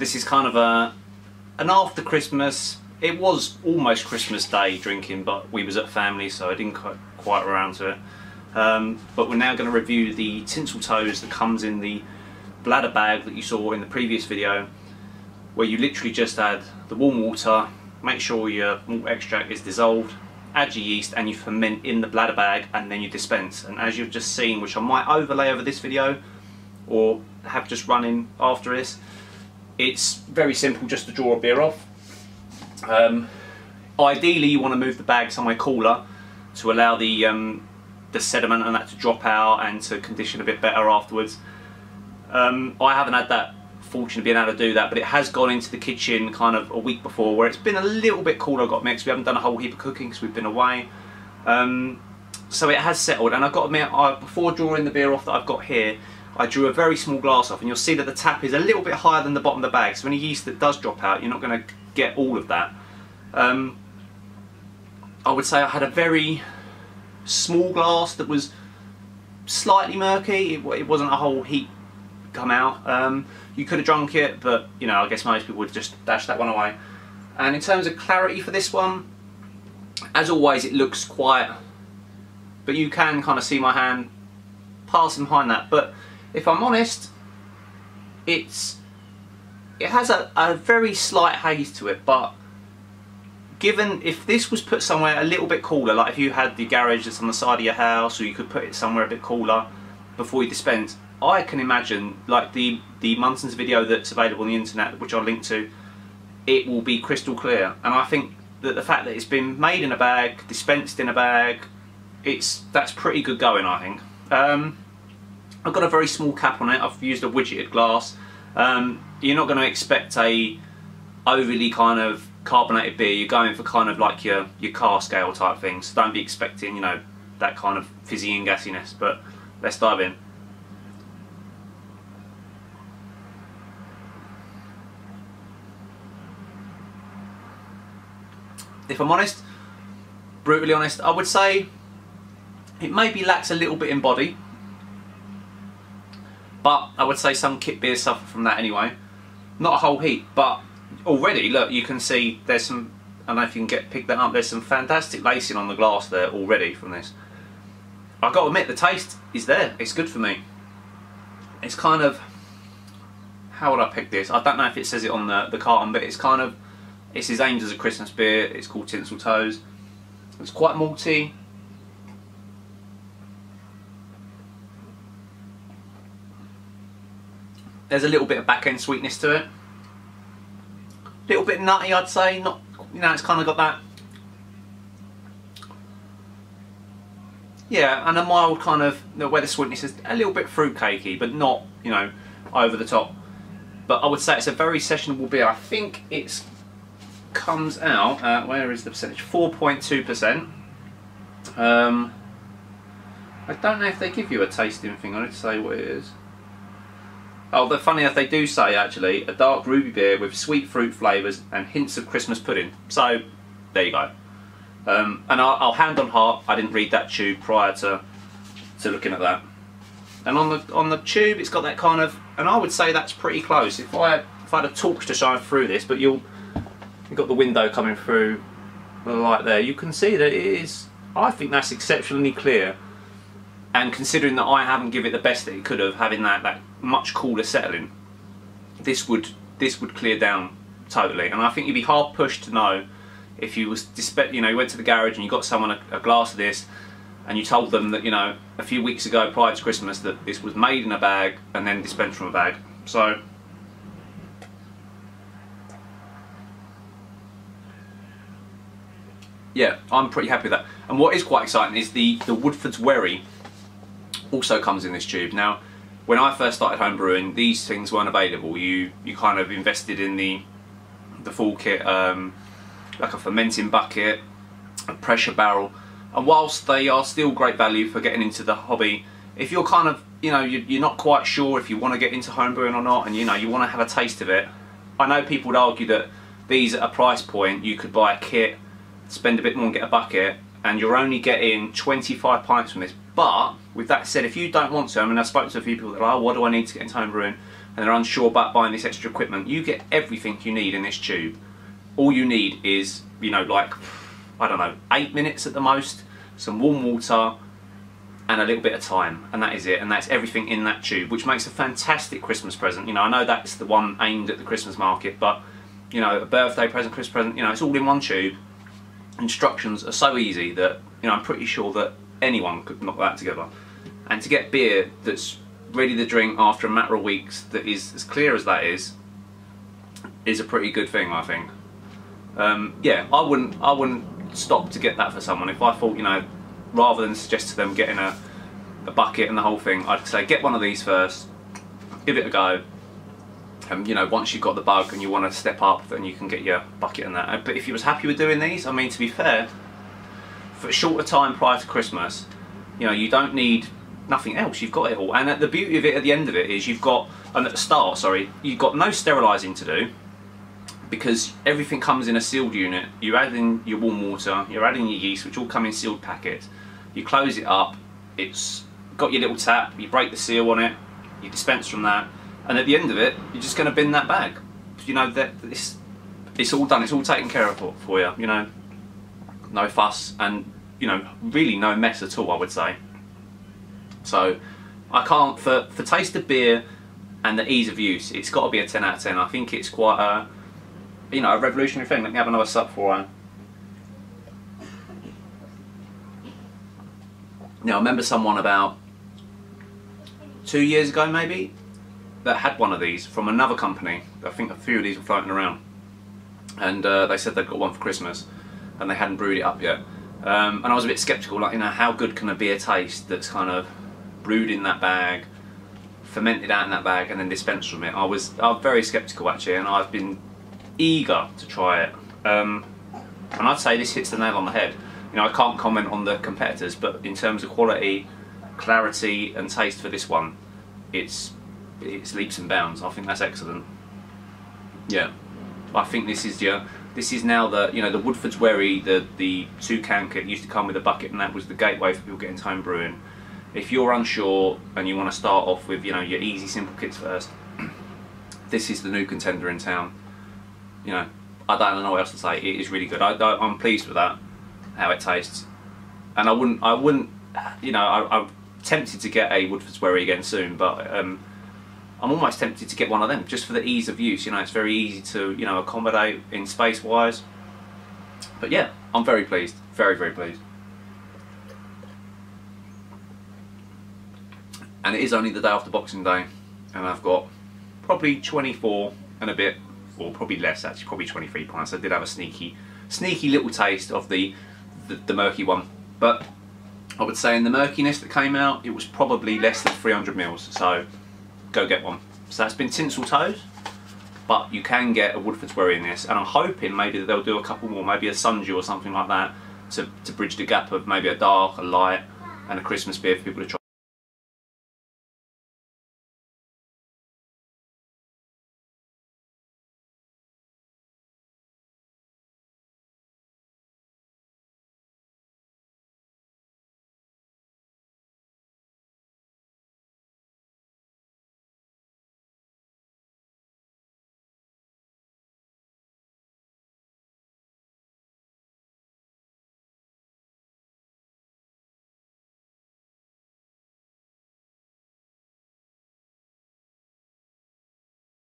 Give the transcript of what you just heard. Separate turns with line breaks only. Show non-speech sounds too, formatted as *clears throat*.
This is kind of a an after Christmas. It was almost Christmas Day drinking, but we was at family, so I didn't quite, quite around to it. Um, but we're now going to review the tinsel toes that comes in the bladder bag that you saw in the previous video, where you literally just add the warm water, make sure your malt extract is dissolved, add your yeast and you ferment in the bladder bag and then you dispense. And as you've just seen, which I might overlay over this video or have just running after this, it's very simple just to draw a beer off. Um, ideally you want to move the bag somewhere cooler to allow the, um, the sediment and that to drop out and to condition a bit better afterwards. Um, I haven't had that fortune of being able to do that, but it has gone into the kitchen kind of a week before where it's been a little bit cooler got mixed. We haven't done a whole heap of cooking because we've been away. Um, so it has settled and I've got to admit, I, before drawing the beer off that I've got here, I drew a very small glass off and you'll see that the tap is a little bit higher than the bottom of the bag. So any yeast that does drop out, you're not going to get all of that. Um, I would say I had a very small glass that was slightly murky. It, it wasn't a whole heap come out. Um, you could have drunk it, but you know, I guess most people would just dash that one away. And in terms of clarity for this one, as always, it looks quite, but you can kind of see my hand passing behind that. But if I'm honest, it's it has a, a very slight haze to it, but given if this was put somewhere a little bit cooler, like if you had the garage that's on the side of your house, or you could put it somewhere a bit cooler before you dispense, I can imagine, like the, the Muntons video that's available on the internet, which I'll link to, it will be crystal clear. And I think that the fact that it's been made in a bag, dispensed in a bag, it's that's pretty good going, I think. Um, I've got a very small cap on it. I've used a widgeted glass. Um, you're not going to expect a overly kind of carbonated beer. You're going for kind of like your, your cask ale type things. So don't be expecting, you know, that kind of fizzy and gassiness. But let's dive in. if I'm honest, brutally honest, I would say it maybe lacks a little bit in body. But I would say some kit beers suffer from that anyway. Not a whole heap, but already, look, you can see there's some, I don't know if you can get pick that up, there's some fantastic lacing on the glass there already from this. I've got to admit, the taste is there. It's good for me. It's kind of, how would I pick this? I don't know if it says it on the, the carton, but it's kind of, it's aimed as a Christmas beer. It's called Tinsel Toes. It's quite malty. There's a little bit of back end sweetness to it. Little bit nutty, I'd say. Not, you know, it's kind of got that. Yeah, and a mild kind of where the sweetness is a little bit fruitcakey, but not, you know, over the top. But I would say it's a very sessionable beer. I think it's comes out where is the percentage? 4.2%. Um, I don't know if they give you a tasting thing I need to say what it is. Oh, the funny enough, they do say actually a dark ruby beer with sweet fruit flavours and hints of Christmas pudding. So, there you go. Um, and I'll, I'll, hand on heart, I didn't read that tube prior to to looking at that. And on the on the tube, it's got that kind of, and I would say that's pretty close. If I if I had a torch to shine through this, but you'll You've got the window coming through the light there. You can see that it is, I think that's exceptionally clear. And considering that I haven't given it the best that it could have, having that, that much cooler settling, this would this would clear down totally. And I think you'd be hard pushed to know if you was you know you went to the garage and you got someone a, a, glass of this and you told them that you know a few weeks ago prior to Christmas that this was made in a bag and then dispensed from a bag. So yeah, I'm pretty happy with that. And what is quite exciting is the, the Woodforde's Wherry also comes in this tube. Now, when I first started home brewing, these things weren't available. You you kind of invested in the the full kit, um, like a fermenting bucket, a pressure barrel, and whilst they are still great value for getting into the hobby, if you're kind of you know you're not quite sure if you want to get into home brewing or not, and you know you want to have a taste of it, I know people would argue that these at a price point you could buy a kit spend a bit more and get a bucket and you're only getting 25 pints from this. But with that said, if you don't want to, I mean, I spoke to a few people that are oh, what do I need to get into home brewing? And and they're unsure about buying this extra equipment, you get everything you need in this tube. All you need is, you know, like, I don't know, eight minutes at the most, some warm water, and a little bit of time, and that is it, and that's everything in that tube, which makes a fantastic Christmas present. You know, I know that's the one aimed at the Christmas market, but, you know, a birthday present, Christmas present, you know, it's all in one tube. Instructions are so easy that, you know, I'm pretty sure that anyone could knock that together. And to get beer that's ready to drink after a matter of weeks that is as clear as that is, is a pretty good thing, I think. Um, yeah, I wouldn't, I wouldn't stop to get that for someone if I thought, you know, rather than suggest to them getting a, a bucket and the whole thing, I'd say get one of these first, give it a go. And you know, once you've got the bug and you want to step up, then you can get your bucket and that. But if you was happy with doing these, I mean, to be fair, for a shorter time prior to Christmas, you know, you don't need nothing else. You've got it all. And the beauty of it at the end of it is you've got, and at the start, sorry, you've got no sterilising to do because everything comes in a sealed unit. You add in your warm water, you're adding your yeast, which all come in sealed packets. You close it up, it's got your little tap, you break the seal on it, you dispense from that, and at the end of it, you're just going to bin that bag. You know, that it's, it's all done, it's all taken care of for, for you, you know. No fuss, and, you know, really no mess at all, I would say. So, I can't, for, for taste of beer and the ease of use, it's got to be a 10 out of 10. I think it's quite a, you know, a revolutionary thing. Let me have another sup for one. Now, I remember someone about two years ago, maybe, that had one of these from another company. I think a few of these were floating around. And uh, they said they'd got one for Christmas and they hadn't brewed it up yet. Um, and I was a bit sceptical, like, you know, how good can a beer taste that's kind of brewed in that bag, fermented out in that bag, and then dispensed from it? I was, I was very sceptical actually, and I've been eager to try it. Um, and I'd say this hits the nail on the head. You know, I can't comment on the competitors, but in terms of quality, clarity, and taste for this one, it's it's leaps and bounds. I think that's excellent. Yeah, I think this is your this is now the you know the Woodforde's Wherry the the two can kit used to come with a bucket, and that was the gateway for people getting home brewing. If you're unsure and you want to start off with you know your easy simple kits first, *clears throat* this is the new contender in town. You know, I don't know what else to say. It is really good. I, I'm pleased with that how it tastes. And I wouldn't, I wouldn't, you know, I, am tempted to get a Woodforde's Wherry again soon, but um, I'm almost tempted to get one of them just for the ease of use. You know, it's very easy to, you know, accommodate in space wise. But yeah, I'm very pleased, very, very pleased. And it is only the day after Boxing Day, and I've got probably 24 and a bit, or probably less actually, probably 23 pints. I did have a sneaky, sneaky little taste of the the, the murky one. But I would say in the murkiness that came out, it was probably less than 300 mils. So go get one. So that's been Tinsel Toes, but you can get a Woodforde's Wherry in this, and I'm hoping maybe that they'll do a couple more, maybe a Sundew or something like that, to, to bridge the gap of maybe a dark, a light, and a Christmas beer for people to try.